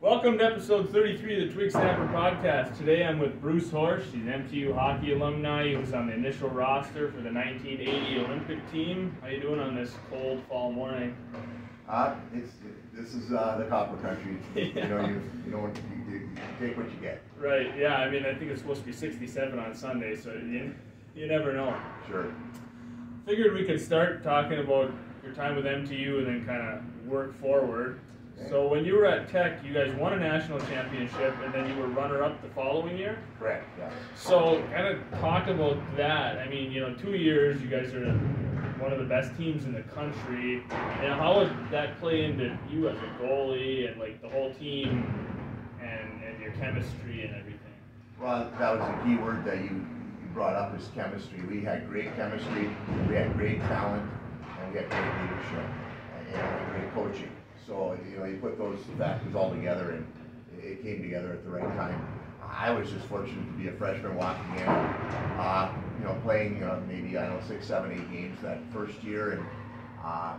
Welcome to episode 33 of the Twig Snapper podcast. Today I'm with Bruce Horsch. He's an MTU hockey alumni. He was on the initial roster for the 1980 Olympic team. How you doing on this cold fall morning? Uh, it's, this is uh, the copper country. Yeah. You know, you, you know, you, you take what you get. Right, yeah, I mean, I think it's supposed to be 67 on Sunday, so you, you never know. Sure. Figured we could start talking about your time with MTU and then kind of work forward. So when you were at Tech, you guys won a national championship and then you were runner-up the following year? Correct. Yeah. So, kind of talk about that. I mean, you know, two years, you guys are one of the best teams in the country. And how would that play into you as a goalie and like the whole team and, and your chemistry and everything? Well, that was a key word that you, you brought up is chemistry. We had great chemistry, we had great talent, and we had great leadership and, and great coaching. So you know, you put those factors all together, and it, came together at the right time. I was just fortunate to be a freshman walking in, uh, you know, playing uh, maybe I don't know six, seven, eight games that first year, and uh,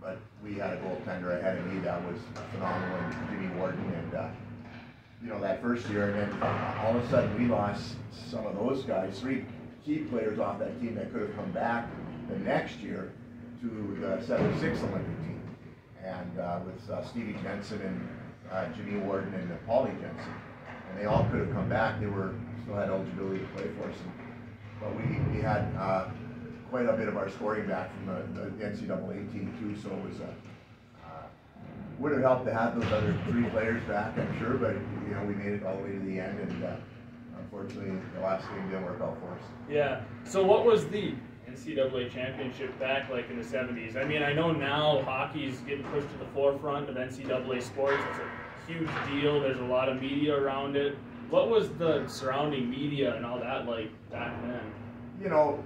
but we had a goaltender ahead of me that was phenomenal, and Jimmy Warden, and uh, you know that first year, and then all of a sudden we lost some of those guys, three key players off that team that could have come back the next year to the '76 Olympic team, and uh, with uh, Stevie Jensen and uh, Jimmy Warden and uh, Paulie Jensen, and they all could have come back. They were still had eligibility to play for us, and, but we we had uh, quite a bit of our scoring back from the, the NCAA team too, so it was a uh, would have helped to have those other three players back, I'm sure, but you know we made it all the way to the end, and uh, unfortunately the last game didn't work out for us. Yeah. So, what was the NCAA championship back like in the 70s? I mean, I know now hockey's getting pushed to the forefront of NCAA sports. It's a huge deal. There's a lot of media around it. What was the surrounding media and all that like back then? You know,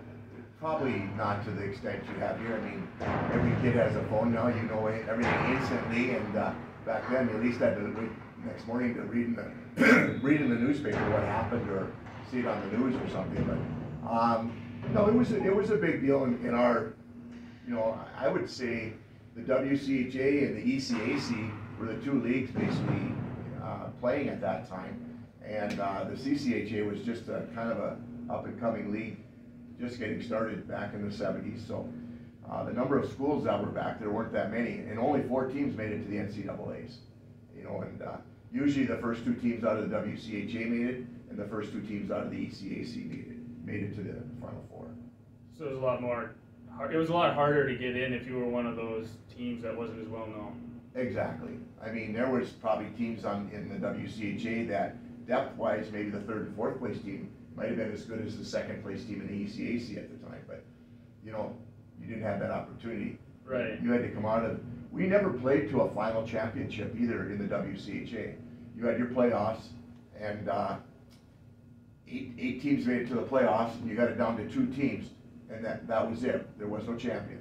probably not to the extent you have here. I mean, every kid has a phone now. You know everything instantly, and uh, back then at least I had to wait next morning to read in the read in the newspaper what happened or see it on the news or something. But um, no, it was a, it was a big deal in, in our, you know, I would say the WCHA and the ECAC were the two leagues basically uh, playing at that time, and uh, the CCHA was just a kind of a up and coming league, just getting started back in the 70s. So uh, the number of schools that were back there weren't that many, and only four teams made it to the NCAA's. You know, and uh, usually the first two teams out of the WCHA made it, and the first two teams out of the ECAC made it made it to the Final Four. So it was a lot more. It was a lot harder to get in if you were one of those teams that wasn't as well known. Exactly. I mean, there was probably teams on in the WCHA that depth-wise, maybe the third and fourth place team might have been as good as the second place team in the ECAC at the time, but you know, you didn't have that opportunity. Right. You had to come out of. We never played to a final championship either in the WCHA. You had your playoffs, and uh, eight eight teams made it to the playoffs, and you got it down to two teams, and that that was it. There was no champion.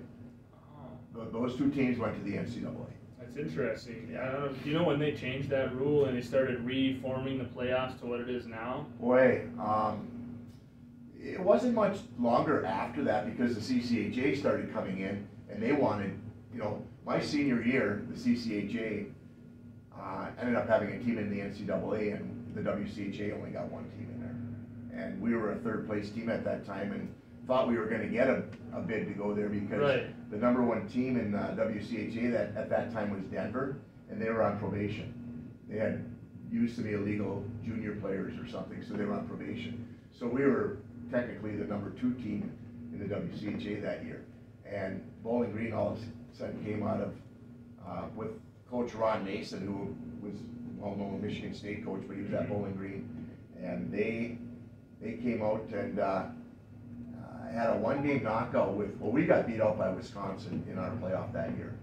Oh, Th- Those two teams went to the NCAA. that's interesting. I don't know. Do you know when they changed that rule and they started reforming the playoffs to what it is now? Boy, um, it wasn't much longer after that because the CCHA started coming in and they wanted, you know, my senior year, the CCHA uh, ended up having a team in the NCAA and the WCHA only got one team in there. And we were a third place team at that time and thought we were going to get a, a bid to go there because Right. the number one team in uh, WCHA that at that time was Denver and they were on probation. They had used to be illegal junior players or something, so they were on probation. So we were technically the number two team in the WCHA that year. And Bowling Green all of a sudden came out of, uh, with Coach Ron Mason, who was well-known Michigan State coach, but he was at Bowling Green. And they, they came out and, uh, uh, had a one-game knockout with, well, we got beat out by Wisconsin in our playoff that year.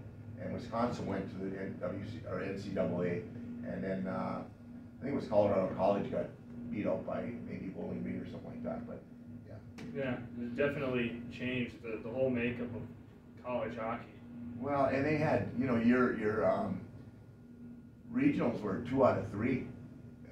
And Wisconsin went to the NWC, or NCAA, and then, uh, I think it was Colorado College got beat out by maybe Bowling Green or something like that, but, yeah. Yeah, it definitely changed the, the whole makeup of college hockey. Well, and they had, you know, your, your, um, regionals were two out of three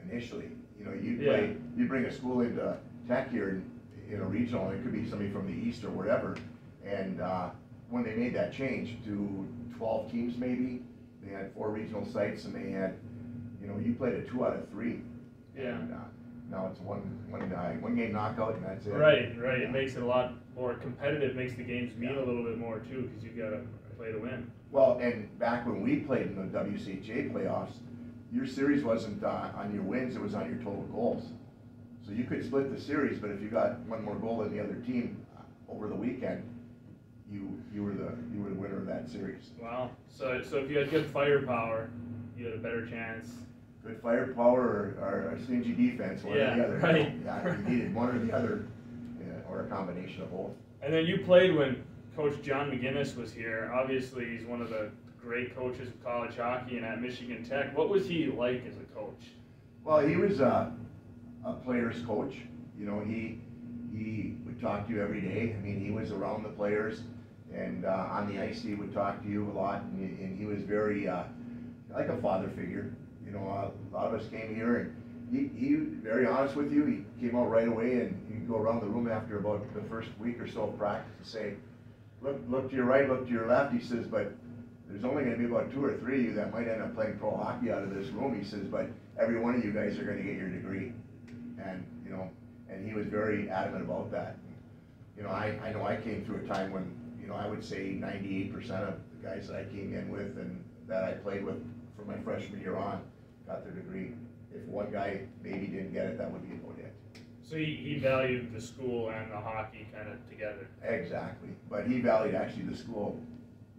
initially. You know, you'd play, you'd bring a school into Tech here in, in a regional, it could be somebody from the east or wherever. And, uh, when they made that change to twelve teams maybe, they had four regional sites and they had you know, you played a two out of three. Yeah. And, uh, now it's one, one, uh, one game knockout and that's it. Right, right. It makes it a lot more competitive. Makes the games mean Yeah. a little bit more too, because you've got to play to win. Well, and back when we played in the WCHA playoffs, your series wasn't uh, on your wins, it was on your total goals. So you could split the series, but if you got one more goal than the other team uh, over the weekend, you, you were the, you were the winner of that series. Wow. So, so if you had good firepower, you had a better chance. Good firepower or, or a stingy defense, one or Yeah, the other. right. Yeah, you needed one or the other, yeah, or a combination of both. And then you played when Coach John MacInnes was here. Obviously, he's one of the great coaches of college hockey and at Michigan Tech. What was he like as a coach? Well, he was a, a player's coach. You know, he he would talk to you every day. I mean, he was around the players, and uh, on the ice he would talk to you a lot. And, he- and he was very uh, like a father figure. You know, a lot of us came here, and he he very honest with you. He came out right away, and he'd go around the room after about the first week or so of practice and say, "Look, look to your right, look to your left." He says, "But." There's only going to be about two or three of you that might end up playing pro hockey out of this room. He says, but every one of you guys are going to get your degree, and you know, and he was very adamant about that. You know, I, I know I came through a time when you know I would say 98% of the guys that I came in with and that I played with from my freshman year on got their degree. If one guy maybe didn't get it, that would be about it. So he, he valued the school and the hockey kind of together. Exactly, but he valued actually the school.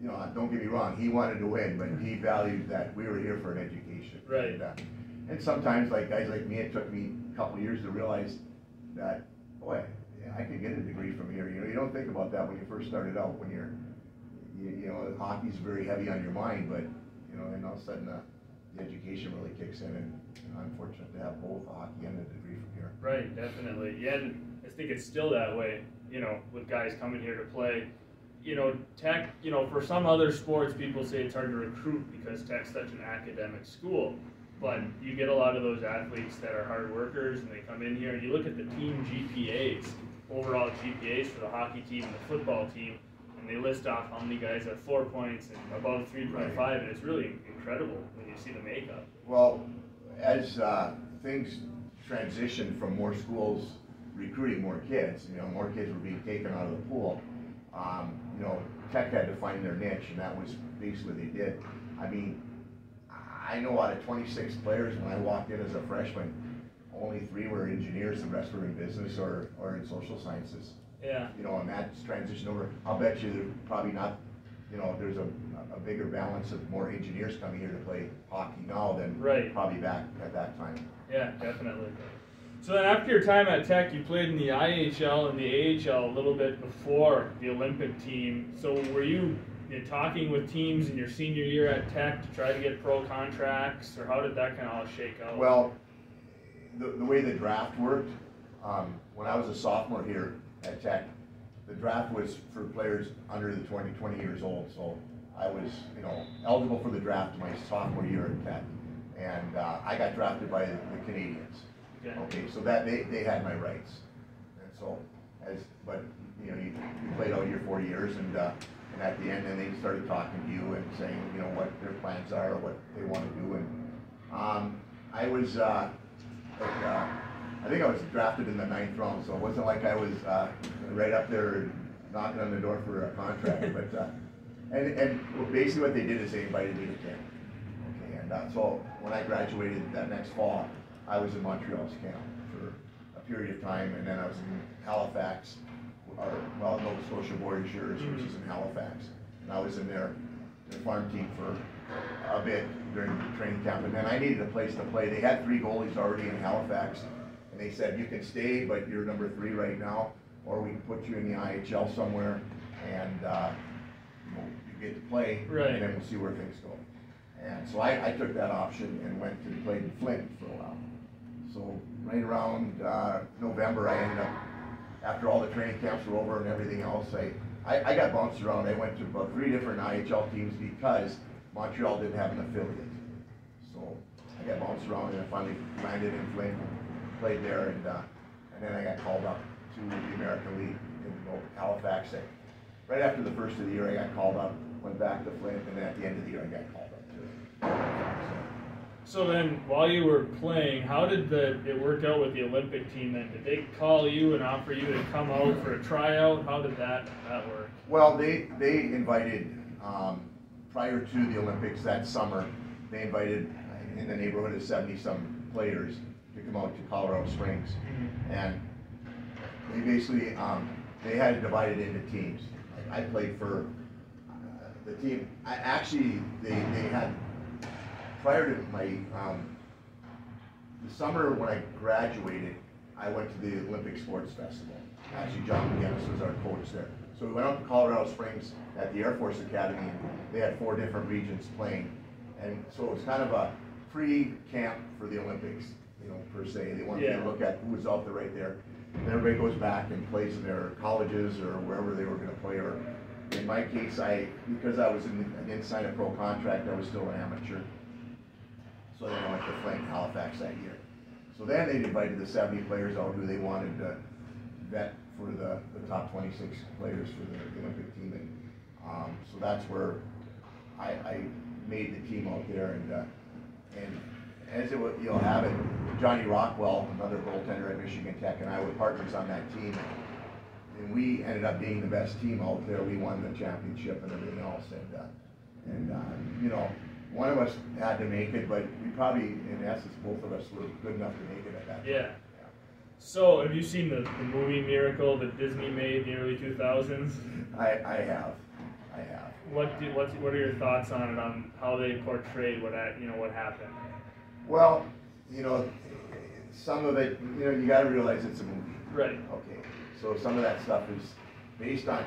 You know, don't get me wrong, he wanted to win, but he valued that we were here for an education. Right. And, uh, and sometimes, like guys like me, it took me a couple years to realize that, boy, I could get a degree from here. You know, you don't think about that when you first started out. When you're, you, you know, hockey's very heavy on your mind, but you know, and all of a sudden, uh, the education really kicks in, and you know, I'm fortunate to have both hockey and a degree from here. Right, definitely. Yeah, and I think it's still that way, you know, with guys coming here to play. You know, tech, you know, for some other sports, people say it's hard to recruit because tech's such an academic school. But you get a lot of those athletes that are hard workers and they come in here and you look at the team GPAs, overall GPAs for the hockey team and the football team, and they list off how many guys have four points and above 3.5, and it's really incredible when you see the makeup. Well, as uh, things transitioned from more schools recruiting more kids, you know, more kids were being taken out of the pool. Um, you know, Tech had to find their niche, and that was basically what they did. I mean, I know out of 26 players when I walked in as a freshman, only three were engineers, the rest were in business or, or in social sciences. Yeah. You know, and that's transitioned over. I'll bet you there's probably not, you know, there's a, a bigger balance of more engineers coming here to play hockey now than Right. probably back at that time. Yeah, definitely. So then, after your time at Tech, you played in the IHL and the AHL a little bit before the Olympic team. So were you, you know, talking with teams in your senior year at Tech to try to get pro contracts, or how did that kind of all shake out? Well, the, the way the draft worked, um, when I was a sophomore here at Tech, the draft was for players under the 20, 20 years old. So I was, you know, eligible for the draft my sophomore year at Tech. And uh, I got drafted by the Canadiens. okay. Okay, so that, they, they had my rights. And so, as, but, you know, you, you played out your four years and, uh, and at the end, then they started talking to you and saying, you know, what their plans are, or what they want to do. And, um, I was, uh, like, uh, I think I was drafted in the ninth round, so it wasn't like I was, uh, right up there knocking on the door for a contract, but, uh, and, and basically what they did is they invited me to camp. Okay, and uh, so when I graduated that next fall, I was in Montreal's camp for a period of time, and then I was in Halifax, or, well, Nova Scotia Voyageurs, which is in Halifax. And I was in their, their farm team for a bit during the training camp, and then I needed a place to play. They had three goalies already in Halifax, and they said, you can stay, but you're number three right now, or we can put you in the IHL somewhere, and, uh, you you get to play, Right. and then we'll see where things go. And so I, I took that option and went to play in Flint for a while. So right around uh, November, I ended up, after all the training camps were over and everything else, I, I, I got bounced around. I went to about three different IHL teams because Montreal didn't have an affiliate. So I got bounced around and I finally landed in Flint, played there, and, uh, and then I got called up to the American League in Halifax. I- Right after the first of the year, I got called up, went back to Flint, and then at the end of the year, I got called up to Halifax. So then, while you were playing, how did the it work out with the Olympic team? Then did they call you and offer you to come out for a tryout? How did that that work? Well, they they invited um, prior to the Olympics that summer. They invited in the neighborhood of seventy some players to come out to Colorado Springs, Mm-hmm. and they basically um, they had it divided into teams. Like I played for uh, the team. I actually they they had prior to my um, the summer when I graduated, I went to the Olympic Sports Festival. Actually, John MacInnes was our coach there. So we went out to Colorado Springs at the Air Force Academy. They had four different regions playing, and so it was kind of a pre-camp for the Olympics, you know, per se. They wanted Yeah. to look at who was out there right there. And everybody goes back and plays in their colleges or wherever they were going to play. Or in my case, I because I was in, I didn't sign a pro contract, I was still an amateur. So then I went to Flint Halifax that year. So then they invited the seventy players out who they wanted to vet for the, the top twenty-six players for the Olympic team. And, um, so that's where I, I made the team out there and, uh, and as it would, you'll have it, Johnny Rockwell, another goaltender at Michigan Tech, and I were partners on that team. And we ended up being the best team out there. We won the championship and everything else. And, uh, and, uh, you know, one of us had to make it, but we probably, in essence, both of us were good enough to make it at that time. Yeah. So, have you seen the, the movie Miracle that Disney made in the early 2000s? I, I have, I have. What do, what what are your thoughts on it on how they portrayed what you know what happened? Well, you know, some of it, you know, you gotta realize it's a movie. Right. Okay, so some of that stuff is based on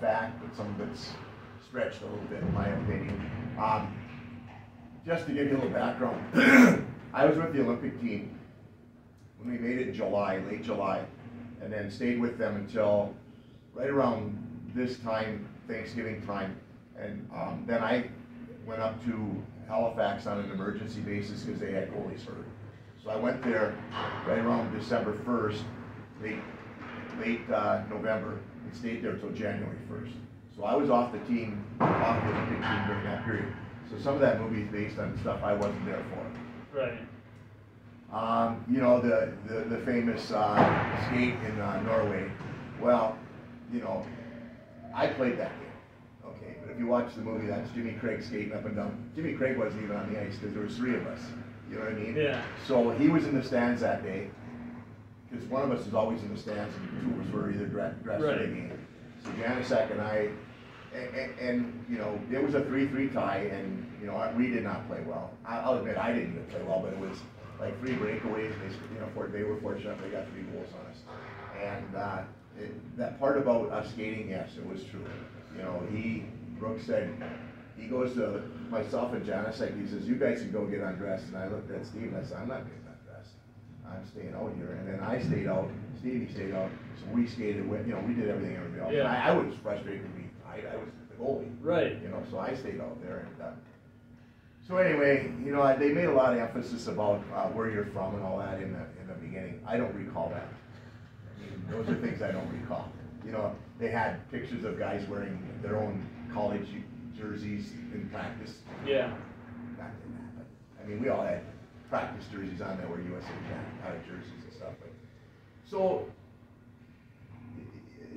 fact, but some of it's stretched a little bit, in my opinion. Um, just to give you a little background, I was with the Olympic team when we made it in July, late July, and then stayed with them until right around this time, Thanksgiving time. And um, then I went up to Halifax on an emergency basis because they had goalies hurt. So I went there right around December 1st, late, late uh, November, and stayed there until January 1st. So I was off the team, off the Olympic team during that period. So some of that movie is based on stuff I wasn't there for. Right. Um, you know, the, the, the famous uh, skate in uh, Norway. Well, you know, I played that game. Okay, but if you watch the movie, that's Jimmy Craig skating up and down. Jimmy Craig wasn't even on the ice because there was three of us. You know what I mean? Yeah. So he was in the stands that day because one of us is always in the stands and two of us were either dre- dressed for the Right. game. So Janaszak and I, and, and, and, you know, it was a three-three tie, and you know we did not play well. I, I'll admit I didn't even play well, but it was like three breakaways. They, you know, for, they were fortunate they got three goals on us. And uh, it, that part about us skating, yes, it was true. You know, he Brooks said he goes to myself and Janaszak. He says, "You guys can go get undressed." And I looked at Steve and I said, "I'm not getting undressed. I'm staying out here." And then I stayed out. Stevie stayed out. So we skated. With, you know, we did everything everybody else. Yeah. I, I was frustrated with me. I, I was the goalie. Right. You know, so I stayed out there and. Uh, so anyway, you know, I- they made a lot of emphasis about uh, where you're from and all that in the in the beginning. I don't recall that. I mean, those are things I don't recall. You know, they had pictures of guys wearing their own college jerseys in practice. Yeah. Not in that, but I mean, we all had practice jerseys on that were USA jerseys and stuff. But so,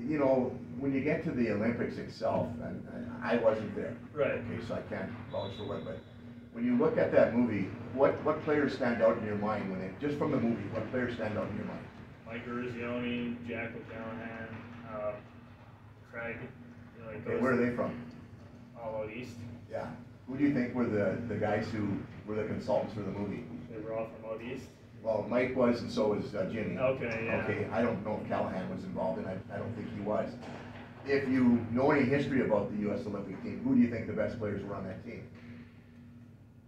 you know, when you get to the Olympics itself, and, and I wasn't there. Right. Okay, so I can't vouch for what, but when you look at that movie, what what players stand out in your mind when it just from the movie? What players stand out in your mind? Mike Eruzione, Jack O'Callahan, uh, Craig. You know, like Okay, where are they from? all out east. Yeah. Who do you think were the, the guys who were the consultants for the movie? They were all from out east. Well, Mike was, and so was uh, Jimmy. Okay, yeah. Okay, I don't know if Callahan was involved, and I, I don't think he was. If you know any history about the U.S. Olympic team, who do you think the best players were on that team?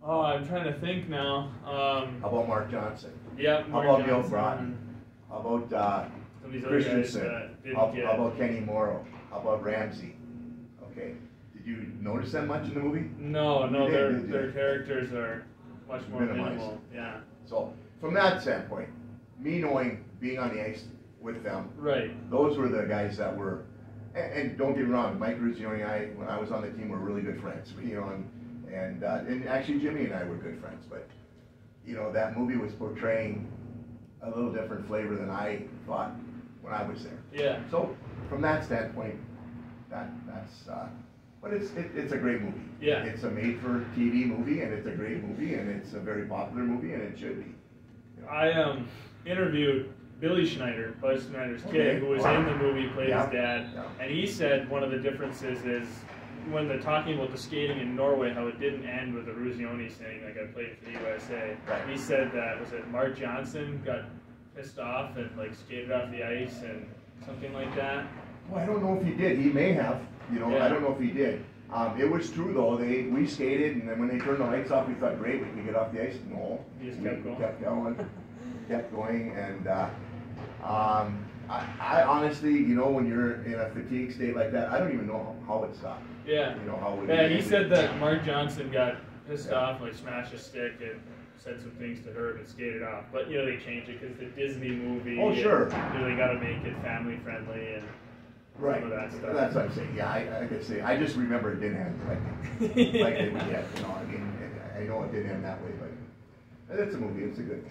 Oh, I'm trying to think now. Um, How about Mark Johnson? yeah. How about Bill Johnson, Broughton? How about uh, Some of these other guys Christensen? How, how about Kenny Morrow? How about Ramsey? Okay, did you notice that much in the movie? no, no, did, their did their characters are much more Minimized. minimal. Yeah. So, from that standpoint, me knowing being on the ice with them, Right. those were the guys that were, and, and don't get me wrong, Mike Eruzione and I, when I was on the team, were really good friends. You know, and and, uh, and actually Jimmy and I were good friends. But you know, that movie was portraying a little different flavor than I thought when I was there. Yeah. So from that standpoint, that that's. Uh, but it's it, it's a great movie. Yeah. It's a made-for-TV movie, and it's a great movie, and it's a very popular movie, and it should be. You know. I um interviewed Billy Schneider, Buzz Schneider's kid, Okay. who was Wow. in the movie, played Yeah. his dad, Yeah. and he said one of the differences is when they're talking about the skating in Norway, how it didn't end with Eruzione saying like I played for the USA. Right. He said that was it Mark Johnson got pissed off and like skated off the ice and something like that. Well, I don't know if he did. He may have. You know, Yeah. I don't know if he did. Um, it was true though. They we skated, and then when they turned the lights off, we thought, great, we can get off the ice. No, just we kept going. Kept going, kept going, and uh, um, I, I honestly, you know, when you're in a fatigue state like that, I don't even know how, how it stopped. Yeah. You know how it. Yeah, he said that Mark Johnson got pissed Yeah. off, like smashed a stick and said some things to Herb and skated off. But you know they changed it because the Disney movie. Oh, and, sure. You know they got to make it family friendly and Right. some of that stuff. That's what I'm saying. Yeah, I, I could say. I just remember it didn't end like like it would get. You know, I mean, I know it didn't end that way, but it's a movie. It's a good.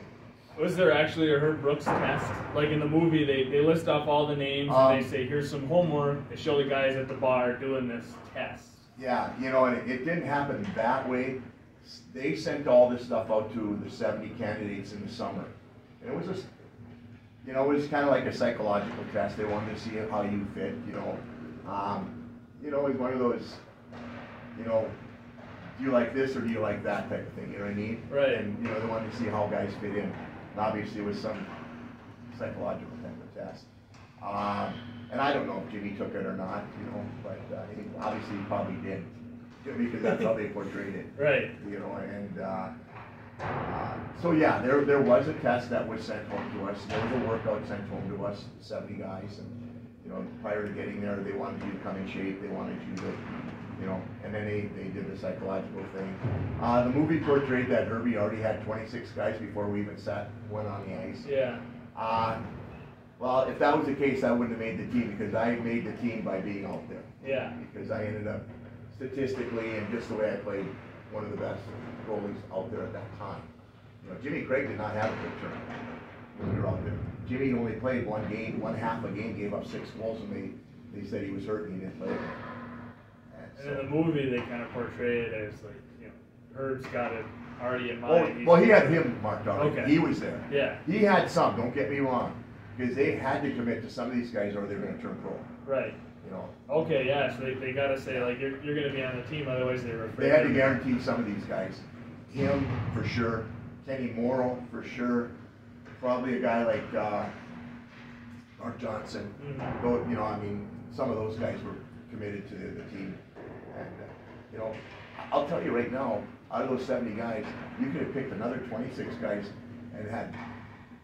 Was there actually a Herb Brooks test? Like in the movie, they, they list off all the names Um, and they say, here's some homework. They show the guys at the bar doing this test. Yeah, you know, and it, it didn't happen that way. S- They sent all this stuff out to the 70 candidates in the summer. And it was just, you know, it was kind of like a psychological test. They wanted to see how you fit, you know. Um, you know, it's one of those, you know, do you like this or do you like that type of thing, you know what I mean? Right. And, you know, they wanted to see how guys fit in. And obviously it was some psychological type of test. Um, and I don't know if Jimmy took it or not, you know, but uh, he, obviously he probably did, because that's how they portrayed it, Right. you know. And uh, uh, so yeah, there there was a test that was sent home to us. There was a workout sent home to us, 70 guys, and you know, prior to getting there, they wanted you to come in shape. They wanted you to, you know, and then they, they did the psychological thing. Uh, the movie portrayed that Herbie already had 26 guys before we even sat went on the ice. Yeah. Uh, well, if that was the case, I wouldn't have made the team because I made the team by being out there. Yeah. Because I ended up statistically and just the way I played, one of the best goalies out there at that time. You know, Jimmy Craig did not have a good turn when we were out there. Jimmy only played one game, one half a game, gave up six goals, and they, they said he was hurt and he didn't play. And in the movie, they kind of portray it as like, you know, Herb's got it already in Oh, mind. He's- well, he had him marked out. Okay. He was there. Yeah. He had some, don't get me wrong, because they had to commit to some of these guys or they're gonna turn pro, Right. you know. Okay, yeah, so they, they gotta say, like, you're, you're gonna be on the team, otherwise they were afraid. They had to guarantee some of these guys. Him, for sure. Kenny Morrow, for sure. Probably a guy like, uh, Mark Johnson. Mhm. Though, you know, I mean, some of those guys were committed to the, the team. And, uh, you know, I'll tell you right now, out of those seventy guys, you could have picked another twenty-six guys and had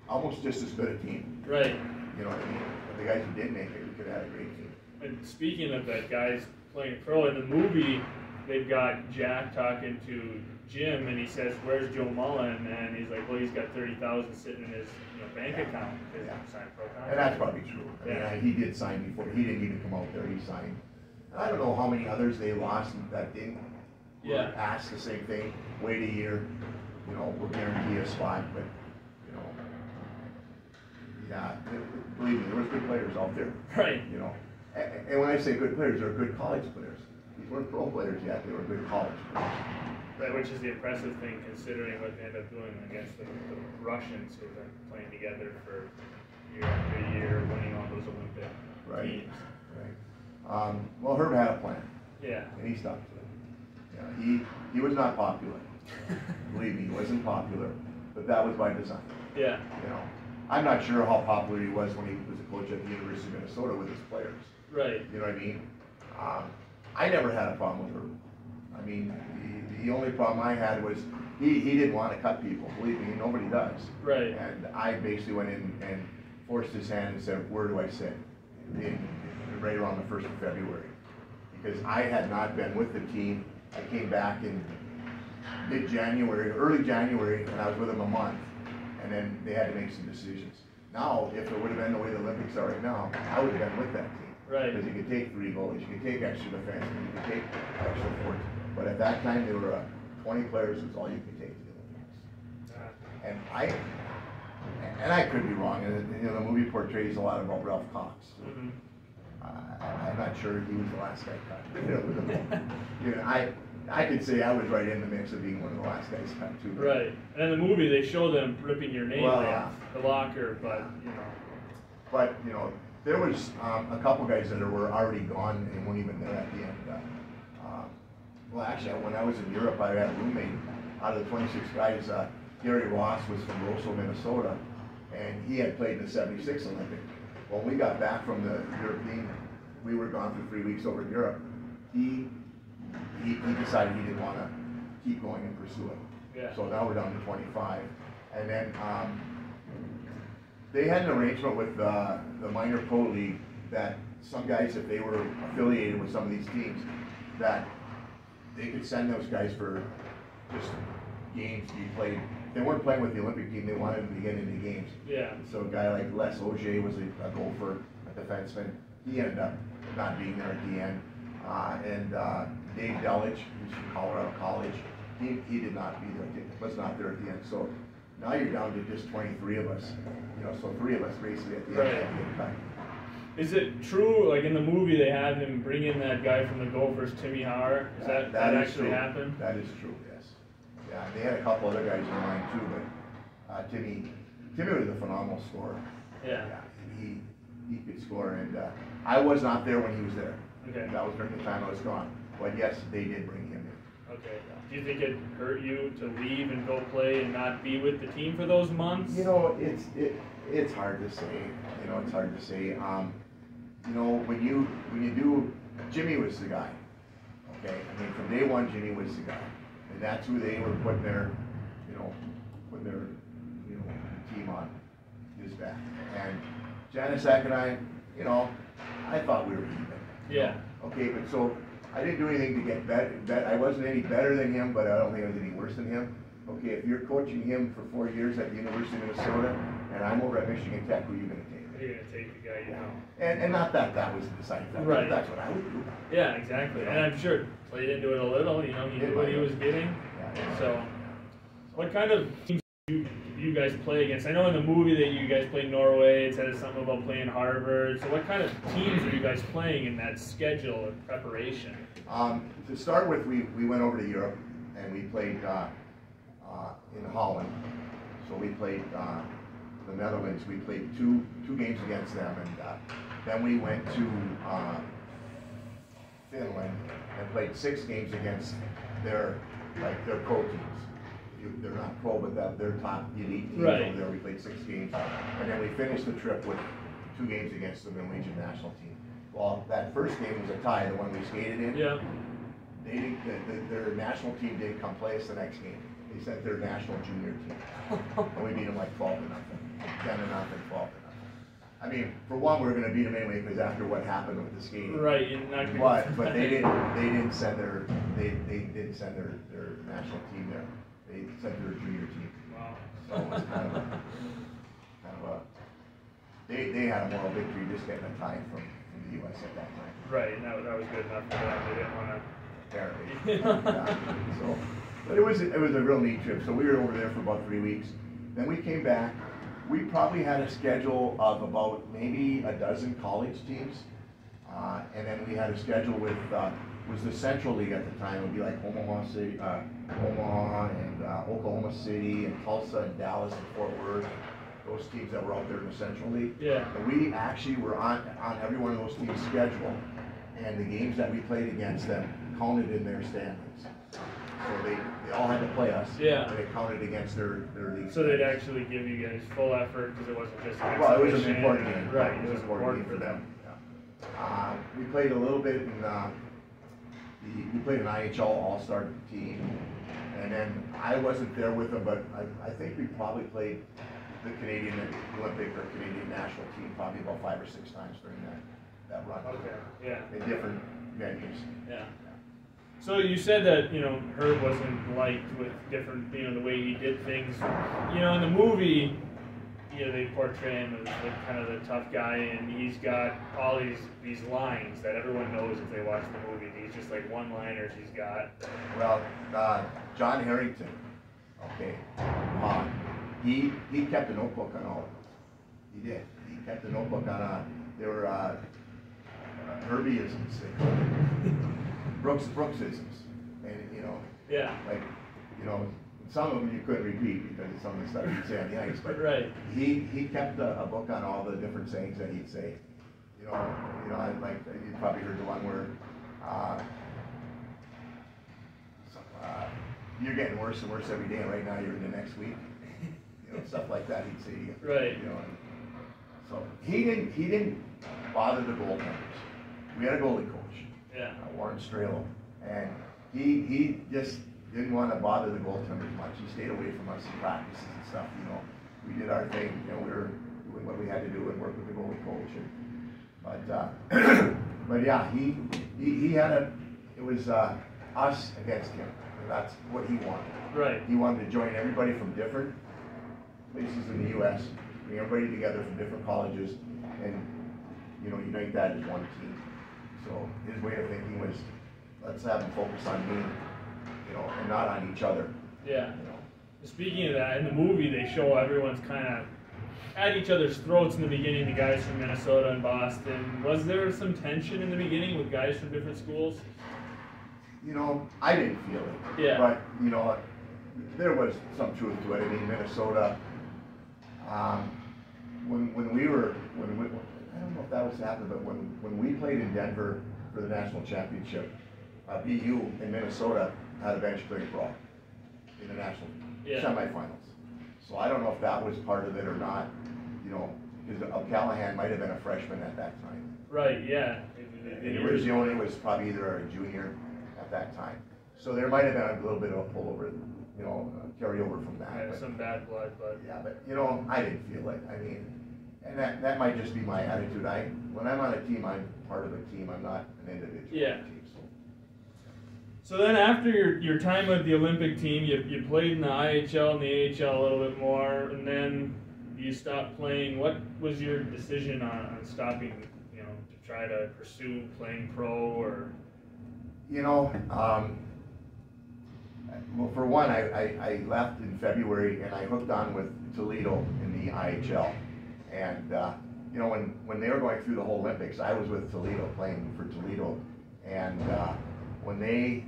almost just as good a team. Right. You know what I mean? But the guys who did make it, we could have had a great team. And speaking of that, guys playing pro in the movie, they've got Jack talking to Jim, and he says, "Where's Joe Mullen?" And he's like, "Well, he's got thirty thousand sitting in his you know, bank Yeah. account because Yeah. he signed pro contract." And that's probably true. I mean, Yeah. I- he did sign before, he didn't even come out there, he signed. And I don't know how many others they lost that didn't. were Yeah. Asked the same thing, wait a year, you know, we'll guarantee you a spot, but, you know. Yeah, believe me, there was good players out there, Right. you know. And, and when I say good players, they're good college players. These weren't pro players yet, they were good college players. Right, which is the impressive thing considering what they ended up doing against the, the Russians who've been playing together for year after year, winning all those Olympic Right. teams. Um, well, Herb had a plan. Yeah. and he stuck to it. Yeah, he, he was not popular. Believe me, he wasn't popular, but that was by design, Yeah. you know. I'm not sure how popular he was when he was a coach at the University of Minnesota with his players, Right. you know what I mean? Um, I never had a problem with Herb. I mean, the, the only problem I had was, he, he didn't want to cut people, believe me, nobody does. Right. And I basically went in and forced his hand and said, where do I sit? In, right around the first of February. Because I had not been with the team. I came back in mid-January, early January, and I was with them a month. And then they had to make some decisions. Now, if it would have been the way the Olympics are right now, I would have been with that team. Right. Because you could take three goalies, you could take extra defensemen, you could take extra forwards. But at that time, there were uh, twenty players, was all you could take to the Olympics. And I, and I could be wrong, and, you know, the movie portrays a lot about Ralph Cox. Mhm. Uh, I- I'm not sure he was the last guy cut. You know, with the ball. You know, I, I could say I was right in the mix of being one of the last guys cut too. Right. And in the movie, they show them ripping your name Well, off yeah. the locker, but you know. But, you know, there was, um, a couple guys that were already gone and weren't even there at the end. Uh, uh, Well, actually, when I was in Europe, I had a roommate, out of the twenty-six guys, uh, Gary Ross was from Roseau, Minnesota, and he had played in the seventy-six Olympic. When we got back from the European, we were gone for three weeks over in Europe, he, he, he decided he didn't wanna keep going and pursue it. Yeah. So now we're down to twenty-five, and then, um, they had an arrangement with uh, the minor pro league that some guys, if they were affiliated with some of these teams, that they could send those guys for just games to be played. They weren't playing with the Olympic team, they wanted to get into the games. Yeah. So a guy like Les Auger was a, a gopher, a defenseman. He ended up not being there at the end. Uh, and uh, Dave Delich, who's from Colorado College, he, he did not be there, was not there at the end. So now you're down to just 23 of us. You know, so three of us basically at the end Right. had to get cut. Is it true, like in the movie, they have him bring in that guy from the Gophers, Timmy Harrer? Is that, that, is actually true. happened? That is true, yes. Yeah, they had a couple other guys in line too, but uh, Timmy, Timmy was a phenomenal scorer. Yeah. He, he could score, and uh, I was not there when he was there. Okay. That was during the time I was gone. But yes, they did bring him in. Okay. Do you think it hurt you to leave and go play and not be with the team for those months? You know, it's it it's hard to say. You know, it's hard to say. Um, you know, when you when you do, Jimmy was the guy. Okay, I mean, from day one, Jimmy was the guy, that's who they were putting their, you know, putting their, you know, team on his back. And Janaszak and I, you know, I thought we were even. Yeah. Okay, but so I didn't do anything to get bet, bet, I wasn't any better than him, but I don't think I was any worse than him. Okay, if you're coaching him for four years at the University of Minnesota, and I'm over at Michigan Tech, who are you gonna take? You're gonna take the guy you know. And, and not that that was the deciding factor, Right. that's what I would do. Yeah, exactly. And I'm sure played into it a little. You know, he knew what he was getting. Yeah. So, what kind of teams do you, you guys play against? I know in the movie that you guys played Norway. It says something about playing Harvard. So, what kind of teams are you guys playing in that schedule and preparation? Um, to start with, we, we went over to Europe, and we played, uh, uh, in Holland. So we played, uh, the Netherlands, we played two, two games against them, and, uh, then we went to, uh, Finland and played six games against their, like, their pro teams. You- They're not pro, but they're, they're top elite teams Right. over there, we played six games. And then we finished the trip with two games against the Norwegian national team. Well, that first game was a tie, the one we skated in. Yeah. They didn't, the, the, their national team didn't come play us the next game. They sent their national junior team. And we beat them like twelve to nothing, to nothing, twelve to nothing. I mean, for one, we are gonna beat them anyway, because after what happened with the skating. Right. But, but they didn't, they didn't send their, they, they didn't send their, their national team there. They sent their junior team. Wow. So it was kind of a, kind of a, they, they had a moral victory just getting a tie from, from the US at that time. Right. And that, was- that was good enough for them. They didn't want to. apparently. Yeah, So, but it was, it was a real neat trip, so we were over there for about three weeks. Then we came back, we probably had a schedule of about maybe a dozen college teams. Uh, and then we had a schedule with, uh, was the Central League at the time, it would be like Omaha City, uh, Omaha and uh, Oklahoma City and Tulsa and Dallas and Fort Worth. Those teams that were out there in the Central League. Yeah. And we actually were on, on every one of those teams' schedule, and the games that we played against them counted in their standings. So they, they had to play us. Yeah. And it counted against their, their league. So they'd actually give you guys full effort because it wasn't just an Well, it was an important game. Right. It was an important for them. Yeah. Uh, we played a little bit in, uh, the, we played an IHL All-Star team, and then I wasn't there with them, but I, I think we probably played the Canadian Olympic or Canadian national team probably about five or six times during that, that run. Okay. Yeah. In different venues. Yeah. So you said that you know Herb wasn't liked with different you know the way he did things. You know in the movie, you know they portray him as like kind of the tough guy, and he's got all these these lines that everyone knows if they watch the movie. These just like one-liners he's got. Well, uh, John Harrington, okay, uh, he, he kept a notebook on all of them. He did. He kept a notebook on, uh, there were, uh, uh, Herbieisms, they called it. Brooks, Brooksisms. And, you know, Yeah. like, you know, some of them you couldn't repeat because of some of the stuff he'd say on the ice, but Right. he, he kept a, a book on all the different sayings that he'd say. You know, you know, I like, you probably heard the one where, uh, uh, you're getting worse and worse every day, and right now you're in the next week. You know, stuff like that he'd say you. Right. You know, and so he didn't, he didn't bother the goaltenders. We had a goalie coach Yeah. uh, Warren Strelow, and he he just didn't want to bother the goaltenders much. He stayed away from us in practices and stuff. You know, we did our thing. You know, we were doing what we had to do and work with the goalie coach. And, but uh, but yeah, he, he he had a it was uh, us against him. That's what he wanted. Right. He wanted to join everybody from different places in the U.S., bring everybody together from different colleges, and you know unite that as one team. So his way of thinking was, let's have them focus on me, you know, and not on each other. Yeah. You know. Speaking of that, in the movie they show everyone's kind of at each other's throats in the beginning. The guys from Minnesota and Boston. Was there some tension in the beginning with guys from different schools? You know, I didn't feel it. Yeah. But you know, there was some truth to it. I mean, Minnesota. Um, when when we were when we don't know if that was happening, but when when we played in Denver for the national championship, uh, BU in Minnesota had a bench clearing brawl in the national Yeah. semifinals. So I don't know if that was part of it or not. You know, because Callahan might have been a freshman at that time. Right. Yeah. And Eruzione was probably either a junior at that time. So there might have been a little bit of a pullover, you know, carryover from that. Yeah, but- some bad blood, but Yeah, but, you know, I didn't feel it. I mean, and that, that might just be my attitude. I, when I'm on a team, I'm part of a team. I'm not an individual. Yeah. Team, so. So then, after your, your time with the Olympic team, you, you played in the IHL and the AHL a little bit more, and then you stopped playing. What was your decision on, on stopping? You know, to try to pursue playing pro or You know, um, well, for one, I, I, I left in February and I hooked on with Toledo in the IHL. And, uh, you know, when, when they were going through the whole Olympics, I was with Toledo, playing for Toledo. And uh, when they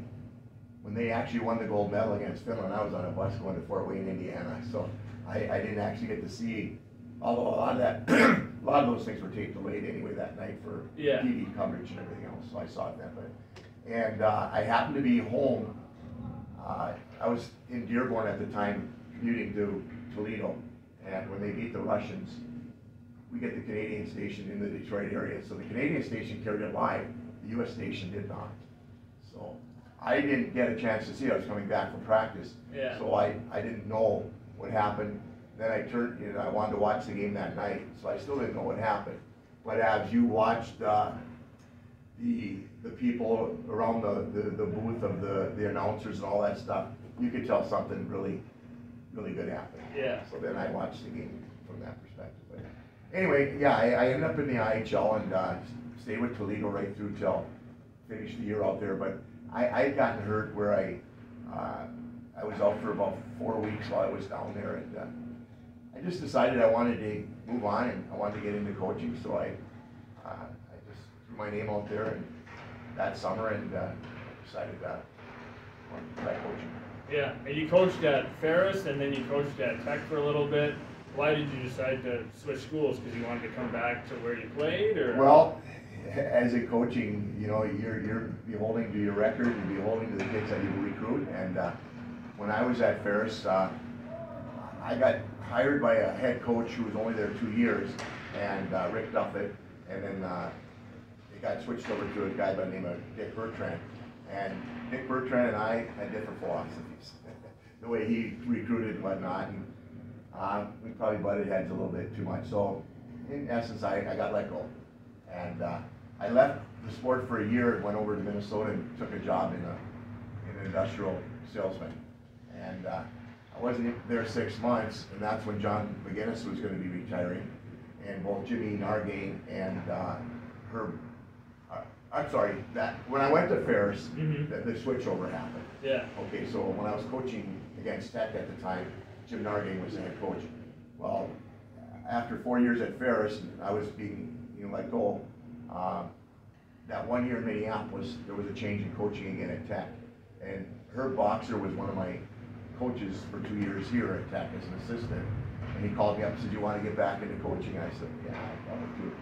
when they actually won the gold medal against Finland, I was on a bus going to Fort Wayne, Indiana. So I, I didn't actually get to see, although a lot of that, a lot of those things were taped delayed anyway that night for Yeah. TV coverage and everything else. So I saw it then. But and uh, I happened to be home. Uh, I was in Dearborn at the time, commuting to Toledo, and when they beat the Russians, we get the Canadian station in the Detroit area. So the Canadian station carried it live. The U.S. station did not. So I didn't get a chance to see it. I was coming back from practice. Yeah. So I, I didn't know what happened. Then I turned, you know, I wanted to watch the game that night, so I still didn't know what happened. But as you watched, uh, the, the people around the, the, the booth of the, the announcers and all that stuff, you could tell something really, really good happened. Yeah. So then I watched the game from that anyway, yeah, I, I ended up in the IHL and uh, stayed with Toledo right through till finished the year out there. But I had gotten hurt where I uh, I was out for about four weeks while I was down there, and uh, I just decided I wanted to move on and I wanted to get into coaching. So I uh, I just threw my name out there and that summer and uh, decided that I to try coaching. yeah. And you coached at Ferris, and then you coached at Tech for a little bit. Why did you decide to switch schools? Because you wanted to come back to where you played, or Well, as a coaching, you know, you're, you're beholding to your record, you're beholding to the kids that you recruit. And uh, when I was at Ferris, uh, I got hired by a head coach who was only there two years, and uh, Rick Duffett, and then uh, it got switched over to a guy by the name of Dick Bertrand. And Dick Bertrand and I had different philosophies, the way he recruited and whatnot. And, uh, we probably butted heads a little bit too much. So, in essence, I, I got let go. And uh, I left the sport for a year and went over to Minnesota and took a job in, a, in an industrial salesman. And uh, I wasn't there six months, and that's when John MacInnes was going to be retiring. And both Jimmy Nahrgang and uh, Herb, uh, I'm sorry, that when I went to Ferris, Mhm. the, the switchover happened. yeah, Okay, so when I was coaching against Tech at the time, Jim Nahrgang was the head coach. Well, after four years at Ferris, I was being, you know, let go. Um, that one year in Minneapolis, there was a change in coaching again at Tech. And Herb Boxer was one of my coaches for two years here at Tech as an assistant. And he called me up and said, "Do you want to get back into coaching? I said, yeah, I would too.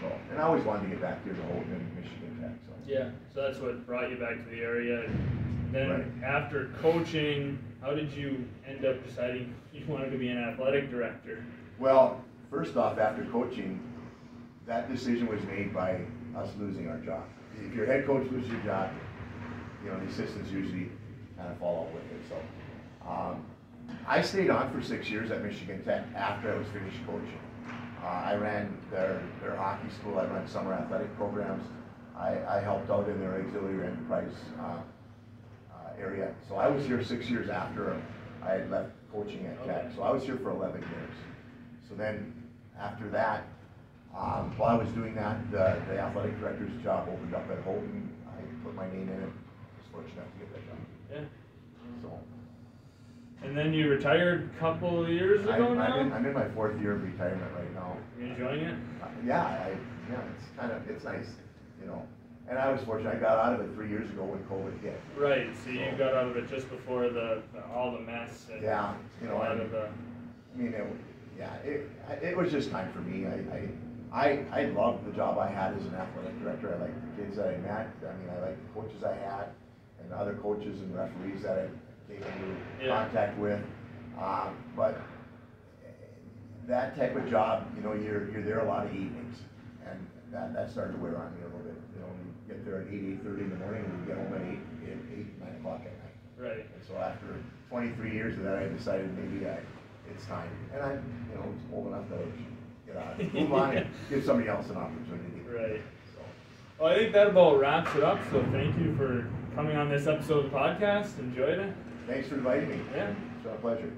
So, and I always wanted to get back here to Houghton, Michigan Tech, so. Yeah, so that's what brought you back to the area. And then Right. after coaching, how did you end up deciding you wanted to be an athletic director? Well, first off, after coaching, that decision was made by us losing our job. If your head coach loses your job, you know, the assistants usually kind of fall out with it, so. Um, I stayed on for six years at Michigan Tech after I was finished coaching. Uh, I ran their, their hockey school, I ran summer athletic programs. I, I helped out in their auxiliary enterprise, uh, area. So I was here six years after I had left coaching at Tech, Okay. so I was here for eleven years. So then, after that, um, while I was doing that, the, the athletic director's job opened up at Houghton. I put my name in it, was fortunate enough to get that job, Yeah. so. And then you retired a couple of years I- ago I'm now? in, I'm in my fourth year of retirement right now. You enjoying it? Uh, Yeah, I, yeah, it's kind of, it's nice, you know. And I was fortunate, I got out of it three years ago when COVID hit. Right, so you got out of it just before the, the all the mess and Yeah, you know, and- of the I mean, it, yeah, it, it was just time for me. I, I, I, I loved the job I had as an athletic director. I liked the kids that I met. I mean, I liked the coaches I had and other coaches and referees that I came into Yeah. contact with. Um, but that type of job, you know, you're, you're there a lot of evenings. And that, that started to wear on me a little bit. You know, you get there at eight, eight thirty in the morning and you get home at eight, eight, eight, nine o'clock at night. right. And so after twenty-three years of that, I decided maybe I, it's time. And I, you know, was old enough that I should get out, move on and give somebody else an opportunity. Right. So, Well, I think that about wraps it up. So thank you for coming on this episode of the podcast. Enjoyed it. thanks for inviting me. Yeah. It's been a pleasure.